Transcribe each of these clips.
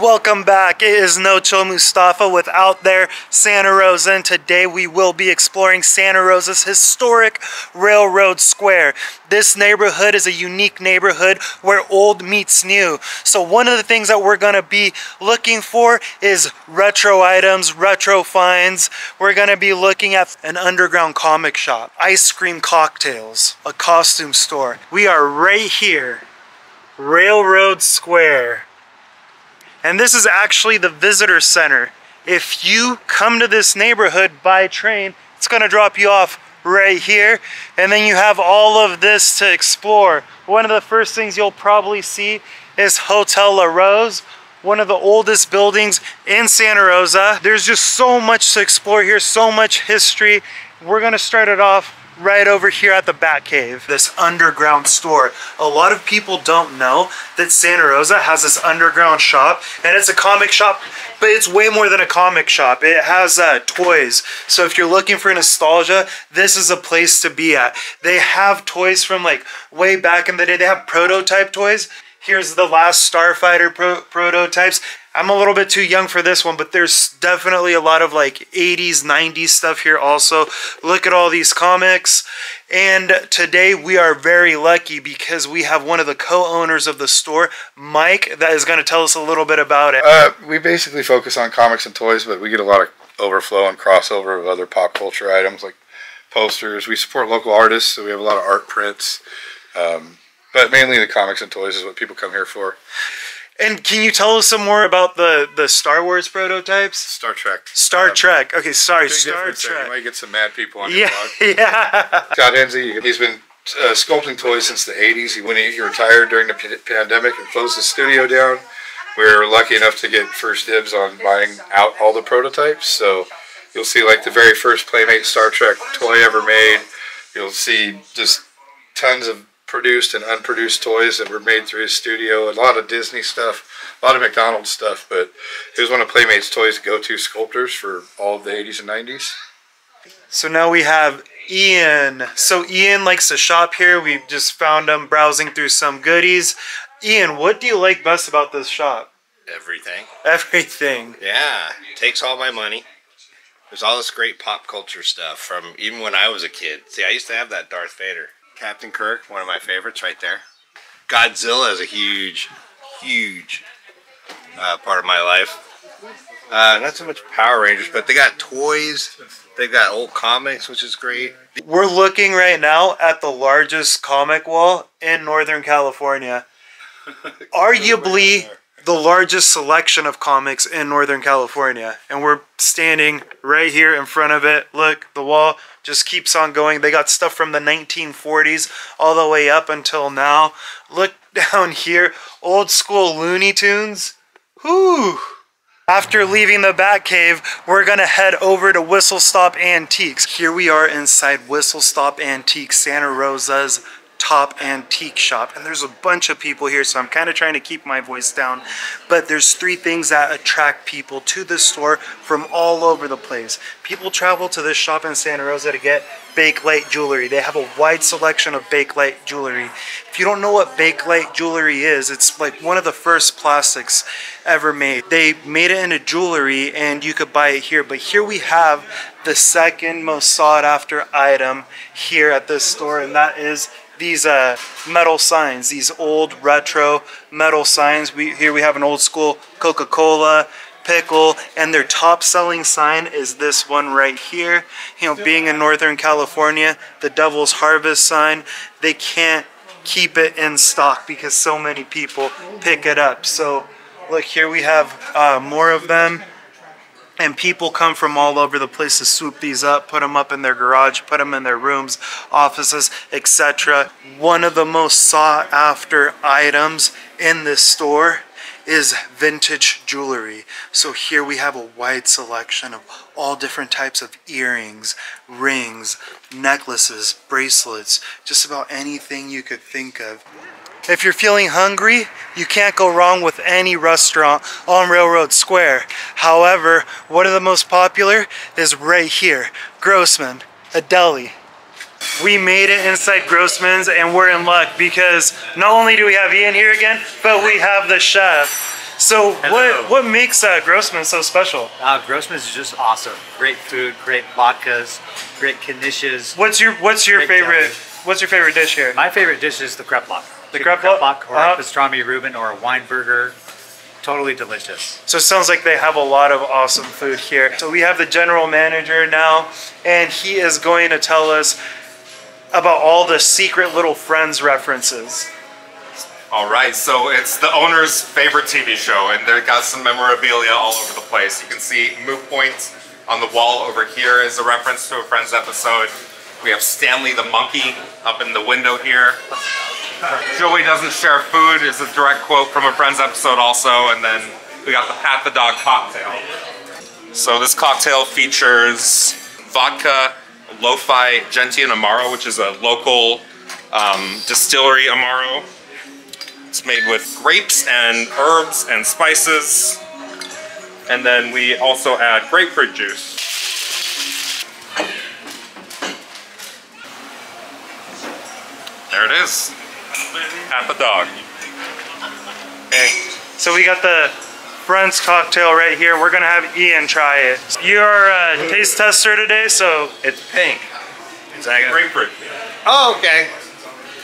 Welcome back. It is No Chill Mustafa with Out There Santa Rosa, and today we will be exploring Santa Rosa's historic Railroad Square. This neighborhood is a unique neighborhood where old meets new. So one of the things that we're going to be looking for is retro items, retro finds. We're going to be looking at an underground comic shop, ice cream cocktails, a costume store. We are right here, Railroad Square. And this is actually the visitor center. If you come to this neighborhood by train, it's gonna drop you off right here. And then you have all of this to explore. One of the first things you'll probably see is Hotel La Rose, one of the oldest buildings in Santa Rosa. There's just so much to explore here, so much history. We're gonna start it off right over here at the Batcave, this underground store. A lot of people don't know that Santa Rosa has this underground shop, and it's a comic shop, but it's way more than a comic shop. It has uh, toys. So if you're looking for nostalgia, this is a place to be at. They have toys from like way back in the day. They have prototype toys. Here's the last Starfighter pro prototypes. I'm a little bit too young for this one, but there's definitely a lot of like 80s, 90s stuff here also. Look at all these comics. And today we are very lucky because we have one of the co-owners of the store, Mike, that is going to tell us a little bit about it. Uh, we basically focus on comics and toys, but we get a lot of overflow and crossover of other pop culture items like posters. We support local artists, so we have a lot of art prints. Um, but mainly the comics and toys is what people come here for. And can you tell us some more about the the Star Wars prototypes? Star Trek. Star um, Trek. Okay, sorry, Star Trek. You might get some mad people on yeah, your blog. Yeah. Scott Henze, he's been uh, sculpting toys since the 80s. He, when he, retired during the p- pandemic and closed the studio down, we were lucky enough to get first dibs on buying out all the prototypes. So you'll see like the very first Playmate Star Trek toy ever made. You'll see just tons of produced and unproduced toys that were made through his studio. A lot of Disney stuff, a lot of McDonald's stuff, but he was one of Playmate's toys go-to sculptors for all of the 80s and 90s. So now we have Ian. So Ian likes to shop here. We just found him browsing through some goodies. Ian, what do you like best about this shop? Everything. Everything. Yeah, takes all my money. There's all this great pop culture stuff from even when I was a kid. See, I used to have that Darth Vader. Captain Kirk, one of my favorites right there. Godzilla is a huge, huge uh, part of my life. Uh, not so much Power Rangers, but they got toys. They've got old comics, which is great. We're looking right now at the largest comic wall in Northern California. Arguably the largest selection of comics in Northern California. And we're standing right here in front of it. Look, the wall just keeps on going. They got stuff from the 1940s all the way up until now. Look down here, old school Looney Tunes. Whew. After leaving the Batcave, we're gonna head over to Whistle Stop Antiques. Here we are inside Whistle Stop Antiques, Santa Rosa's top antique shop and there's a bunch of people here so I'm kind of trying to keep my voice down but there's three things that attract people to the store from all over the place. People travel to this shop in Santa Rosa to get Bakelite jewelry. They have a wide selection of Bakelite jewelry. If you don't know what Bakelite jewelry is it's like one of the first plastics ever made. They made it into jewelry and you could buy it here but here we have the second most sought after item here at this store and that is these uh, metal signs, these old retro metal signs. We Here we have an old school Coca-Cola, pickle, and their top selling sign is this one right here. You know, being in Northern California, the Devil's Harvest sign, they can't keep it in stock because so many people pick it up. So look, here we have uh, more of them and people come from all over the place to swoop these up, put them up in their garage, put them in their rooms, offices, etc. One of the most sought after items in this store is vintage jewelry. So here we have a wide selection of all different types of earrings, rings, necklaces, bracelets, just about anything you could think of. If you're feeling hungry, you can't go wrong with any restaurant on Railroad Square. However, one of the most popular is right here, Grossman, a deli. We made it inside Grossman's and we're in luck because not only do we have Ian here again, but we have the chef. So Hello. what what makes uh, Grossman so special? Uh, Grossman's is just awesome. Great food, great vodkas, great knishes. What's your what's your favorite jelly. what's your favorite dish here? My favorite dish is the kreplach. The Chicken kreplach? or a pastrami Reuben or a wine burger. Totally delicious. So it sounds like they have a lot of awesome food here. So we have the general manager now, and he is going to tell us about all the secret little friends references. All right, so it's the owner's favorite TV show, and they've got some memorabilia all over the place. You can see Moo Point on the wall over here is a reference to a Friends episode. We have Stanley the monkey up in the window here. Joey doesn't share food is a direct quote from a Friends episode also, and then we got the Pat the Dog cocktail. So this cocktail features vodka, Lo-Fi Gentian Amaro, which is a local um, distillery Amaro. It's made with grapes and herbs and spices. And then we also add grapefruit juice. There it is. At a dog. Okay. So we got the Friends cocktail right here. We're gonna have Ian try it. You're a taste tester today, so It's pink. It's grapefruit. Oh, okay.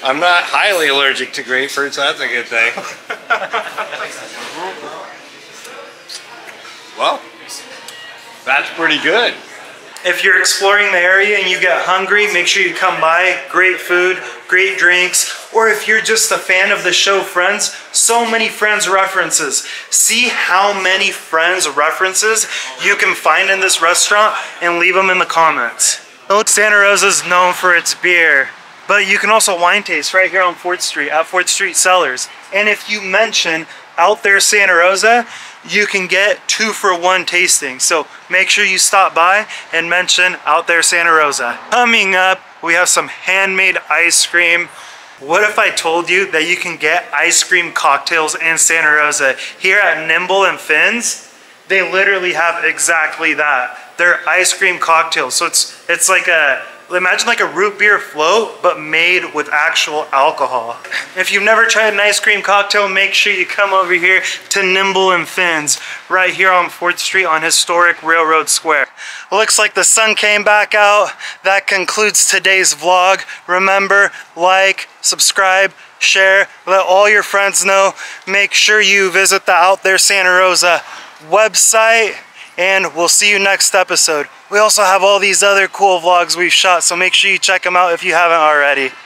I'm not highly allergic to grapefruit, so that's a good thing. well, that's pretty good. if you're exploring the area and you get hungry, make sure you come by. Great food, great drinks. Or if you're just a fan of the show Friends, so many Friends references. See how many Friends references you can find in this restaurant and leave them in the comments. Santa Rosa is known for its beer, but you can also wine taste right here on 4th Street at 4th Street Cellars. And if you mention out there Santa Rosa, you can get two for one tasting. So make sure you stop by and mention out there Santa Rosa. Coming up, we have some handmade ice cream. What if I told you that you can get ice cream cocktails in Santa Rosa here at Nimble and Finn's? They literally have exactly that. They're ice cream cocktails. So it's it's like a imagine like a root beer float but made with actual alcohol. If you've never tried an ice cream cocktail, make sure you come over here to Nimble and Finn's right here on 4th Street on historic Railroad Square. Looks like the sun came back out. That concludes today's vlog. Remember, like, subscribe, share, let all your friends know. Make sure you visit the Out There Santa Rosa website and we'll see you next episode. We also have all these other cool vlogs we've shot, so make sure you check them out if you haven't already.